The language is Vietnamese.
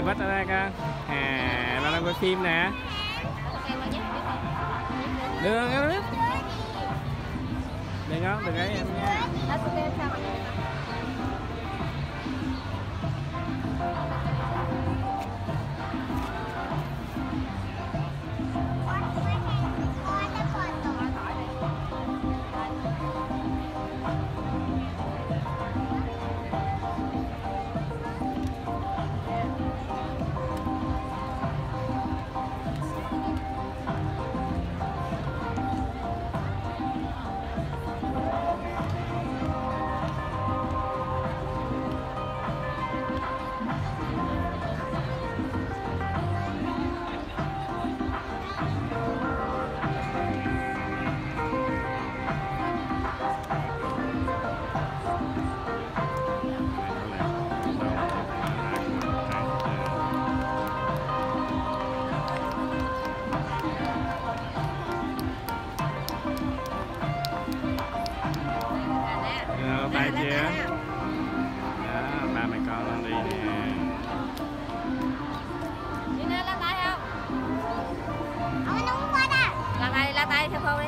thì bắt ra đây con À, nó đang quay phim nè. Đường em biết? Đừng không, đừng ấy em nha tay chưa? Đó, ba mẹ con đang đi nè Đi nè, la tay không? La tay, la tay theo cô đi